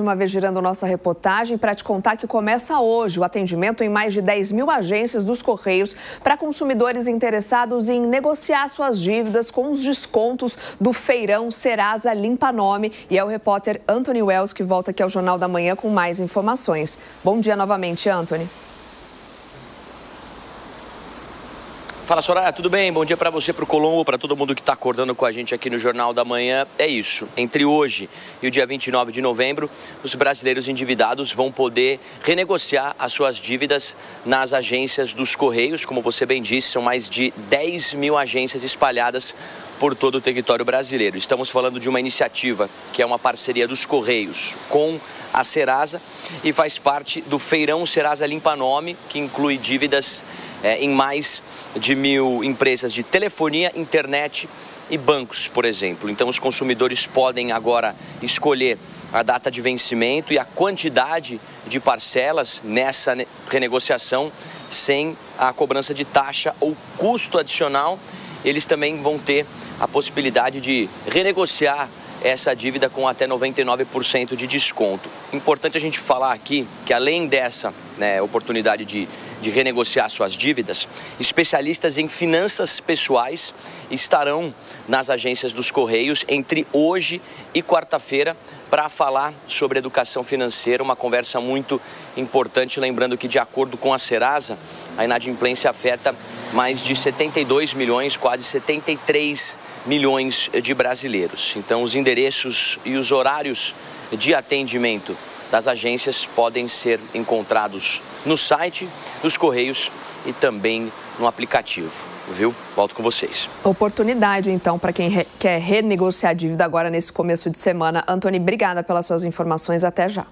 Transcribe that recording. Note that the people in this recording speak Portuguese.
uma vez girando nossa reportagem para te contar que começa hoje o atendimento em mais de 10 mil agências dos Correios para consumidores interessados em negociar suas dívidas com os descontos do feirão Serasa Limpa Nome. E é o repórter Anthony Wells que volta aqui ao Jornal da Manhã com mais informações. Bom dia novamente, Anthony. Fala Soraya, tudo bem? Bom dia para você, para o Colombo, para todo mundo que está acordando com a gente aqui no Jornal da Manhã. É isso. Entre hoje e o dia 29 de novembro, os brasileiros endividados vão poder renegociar as suas dívidas nas agências dos Correios. Como você bem disse, são mais de 10 mil agências espalhadas por todo o território brasileiro. Estamos falando de uma iniciativa que é uma parceria dos Correios com a Serasa e faz parte do Feirão Serasa Limpa Nome, que inclui dívidas é, em mais de mil empresas de telefonia, internet e bancos, por exemplo. Então, os consumidores podem agora escolher a data de vencimento e a quantidade de parcelas nessa renegociação sem a cobrança de taxa ou custo adicional. Eles também vão ter a possibilidade de renegociar essa dívida com até 99% de desconto. Importante a gente falar aqui que além dessa né, oportunidade de, de renegociar suas dívidas, especialistas em finanças pessoais estarão nas agências dos Correios entre hoje e quarta-feira para falar sobre educação financeira, uma conversa muito importante, lembrando que de acordo com a Serasa, a inadimplência afeta mais de 72 milhões, quase 73 milhões de brasileiros. Então, os endereços e os horários de atendimento das agências podem ser encontrados no site, nos Correios e também no aplicativo. Viu? Volto com vocês. Oportunidade, então, para quem re quer renegociar a dívida agora nesse começo de semana. Antônio, obrigada pelas suas informações. Até já.